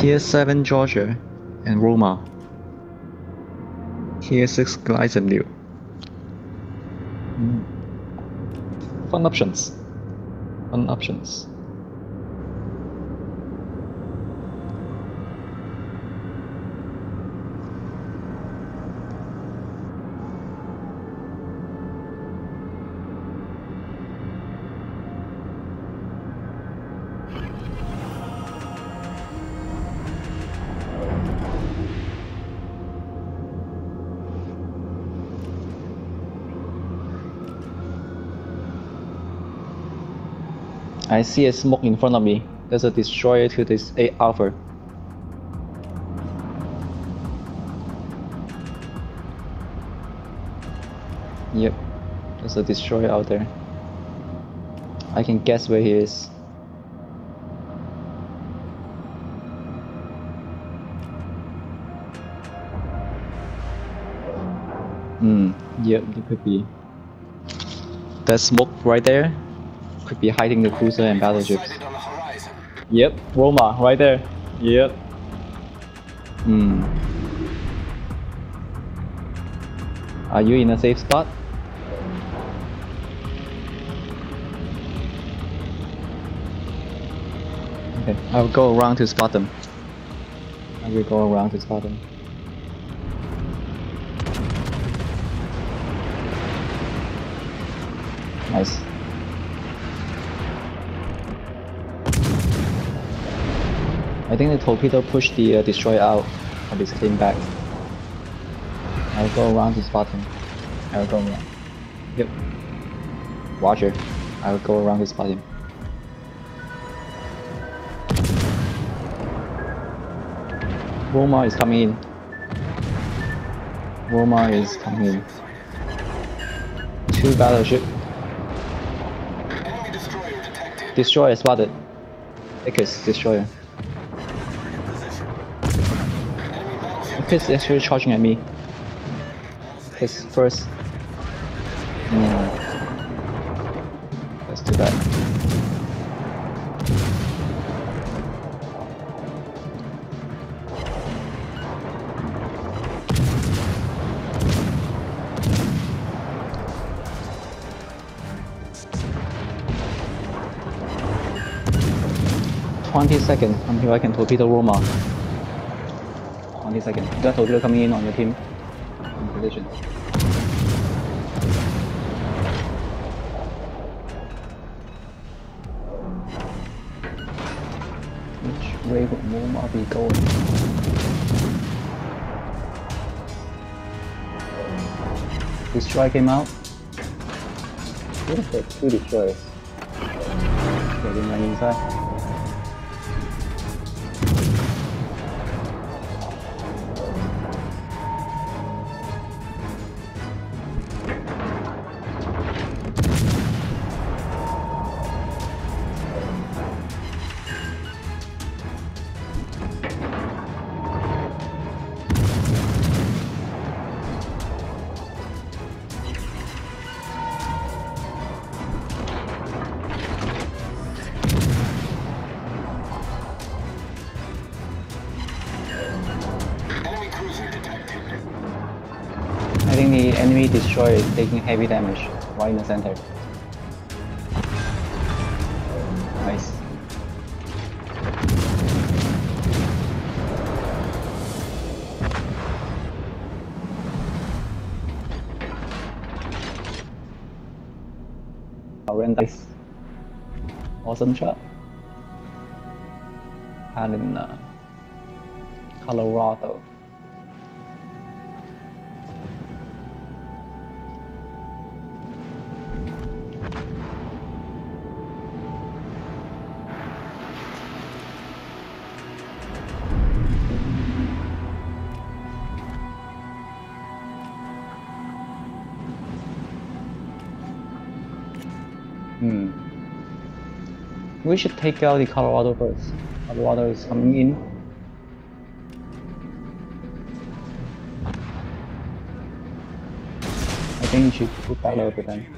Tier 7 Georgia and Roma. Tier 6 Gleisenliu. Mm. Fun options. Fun options. I see a smoke in front of me. There's a destroyer to this 8 Alpha. Yep, there's a destroyer out there. I can guess where he is. Hmm, yep, it could be. That smoke right there could be hiding the cruiser and battleships. Yep, Roma, right there. Yep. Hmm. Are you in a safe spot? Okay, I'll go around to spot them. I will go around to spot them. Nice. I think the torpedo pushed the uh, destroyer out, but it's came back. I'll go around to spot him. I'll go around. Yep. Roger. I'll go around to spot him. Roma is coming in. Roma is coming in. Two battleship. Destroyer spotted. Icarus destroyer. Icarus is actually charging at me. His first. That's too bad. Twenty seconds until I can torpedo Roma. Twenty seconds. You got torpedo coming in on your team. In position. Which way would Roma be going? Destroy came out. Beautiful, two destroyers. Getting right inside. Is taking heavy damage right in the center. Nice. Horrendous. Awesome shot. And in uh, Colorado. Hmm. We should take out the Colorado first. Colorado is coming in. I think you should put that over then.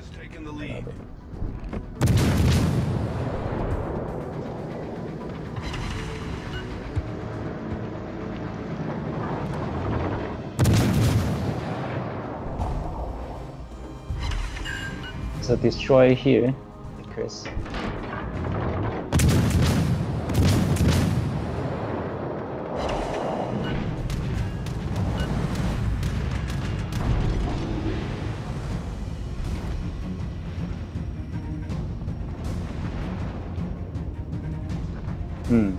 So destroy here. Chris. Hmm.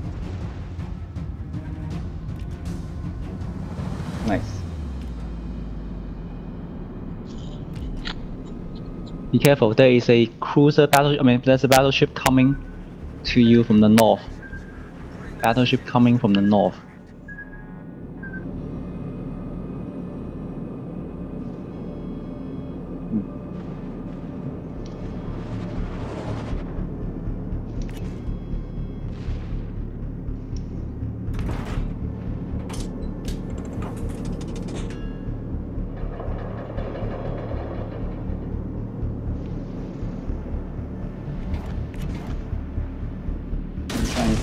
Nice. Be careful, there is a cruiser battle I mean there's a battleship coming to you from the north. Battleship coming from the north.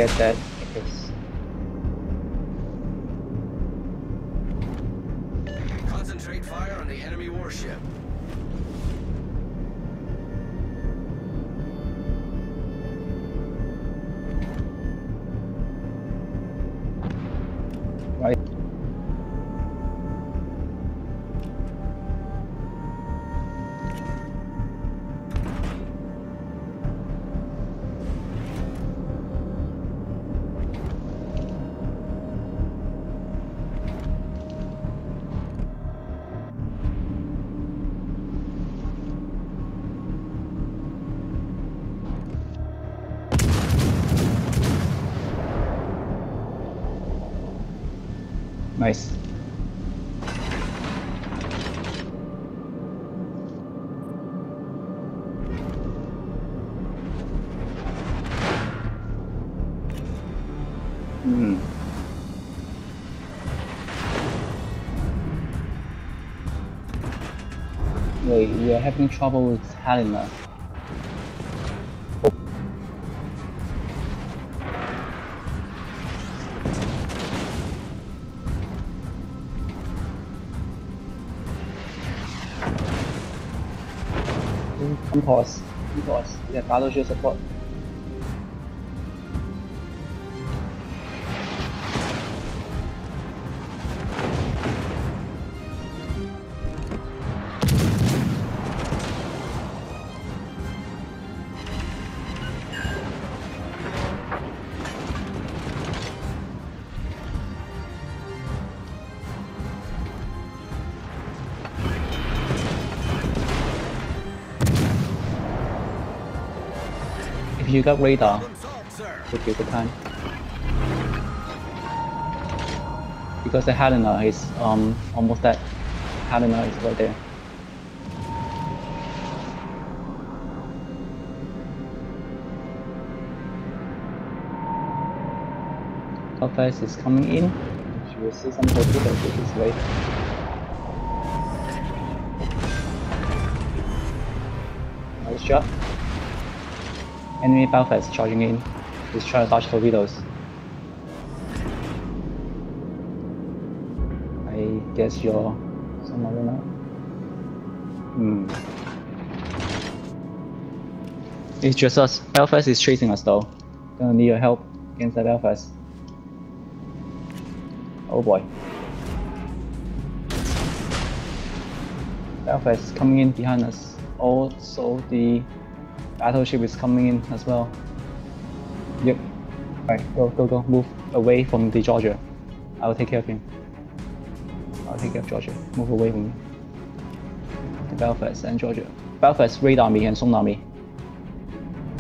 Get that. Concentrate fire on the enemy warship. Right. Nice. Hmm. Wait, we are having trouble with Helena. Ross. Ross, é apresentado ao Joseph you got radar, would be a good time. Because the Helena is um almost dead. Helena is right there. Belfast is coming in. You will see some torpedoes with his way. Nice shot. Enemy Belfast charging in. He's trying to dodge torpedoes. I guess you're somewhere now. Hmm. It's just us. Belfast is chasing us though. Gonna need your help against that Belfast. Oh boy. Belfast coming in behind us. Also the battleship is coming in as well. Yep. Alright, go, go, go. Move away from the Georgia. I'll take care of him. I'll take care of Georgia. Move away from me. The Belfast and Georgia. Belfast radar me and sonar me.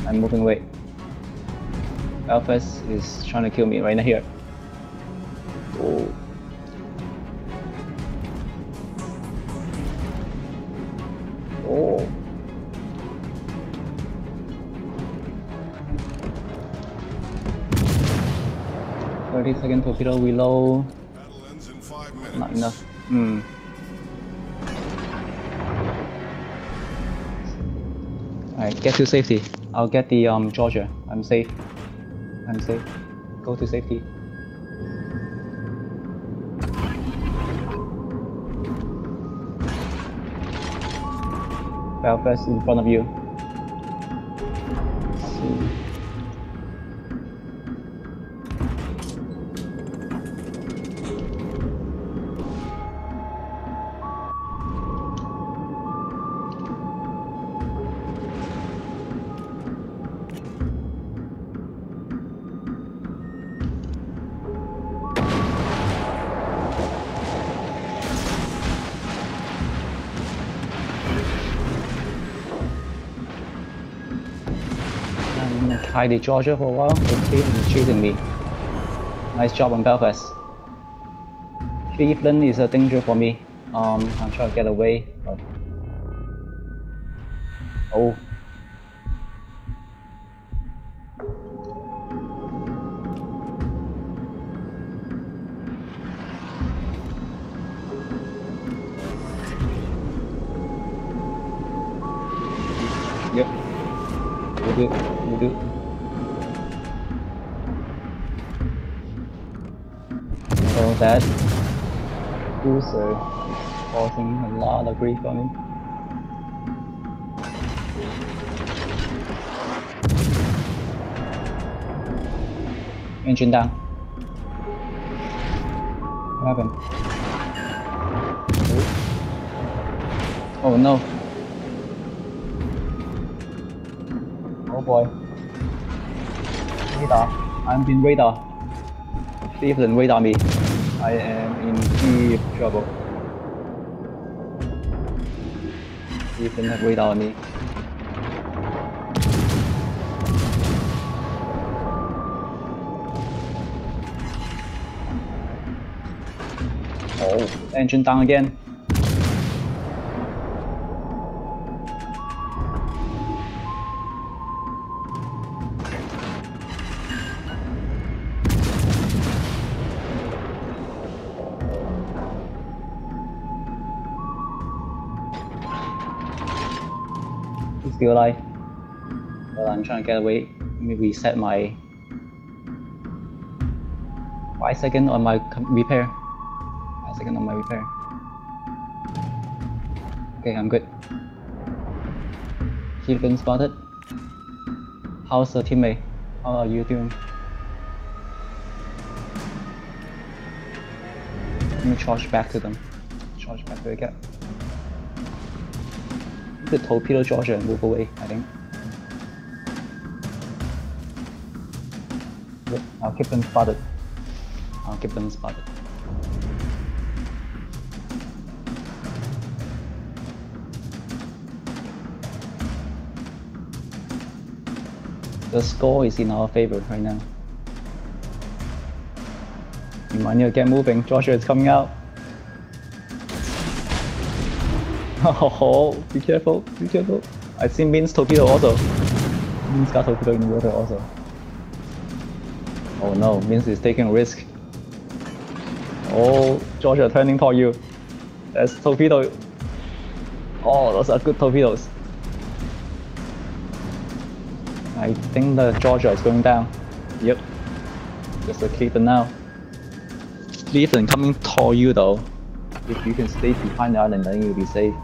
I'm moving away. Belfast is trying to kill me right now here. Oh. Second torpedo reload. Battle ends in five minutes. Not enough. Hmm. Alright, get to safety. I'll get the um Georgia. I'm safe. I'm safe. Go to safety. Belfast in front of you. The Georgia for a while. They shooting me. Nice job on Belfast. Cleveland is a danger for me. Um, I'm trying to get away. But... Oh. Yep. We'll do. We'll do. That user is causing a lot of grief on me. Engine down. What happened? Oh no. Oh boy. Radar. I'm in radar. Cleveland radar me. I am in deep trouble. Cleveland have radar me. Oh, engine down again. Still alive. But I'm trying to get away. Let me reset my 5 second on my repair. 5 second on my repair. Okay, I'm good. Cleveland spotted. How's the teammate? How are you doing? Let me charge back to them. Charge back to the gap. The torpedo Georgia and move away, I think. I'll keep them spotted. I'll keep them spotted. The score is in our favor right now. To get moving. Joshua is coming out. Oh, be careful, be careful. I see Min's torpedo also. Min's got torpedo in the water also. Oh no, Min is taking risk. Oh, Georgia turning toward you. That's torpedo. Oh, those are good torpedoes. I think the Georgia is going down. Yep. Just a Cleveland now. Cleveland coming toward you though. If you can stay behind the island, then you'll be safe.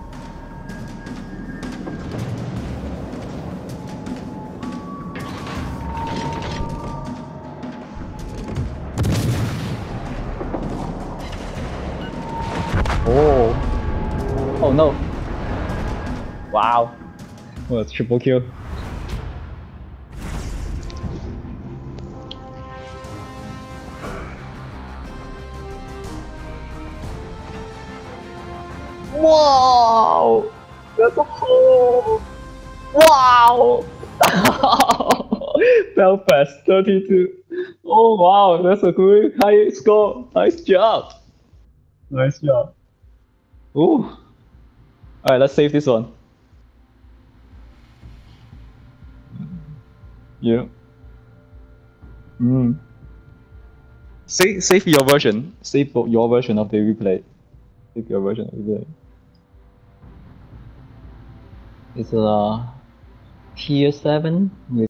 No. Wow. Well, it's triple kill. Wow! That's a hole! Wow! Belfast 32. Oh wow, that's a good high score. Nice job. Nice job. Ooh. Alright, let's save this one. Yeah. Mm. Save, save your version. Save your version of the replay. Save your version of the replay. It's a tier 7 with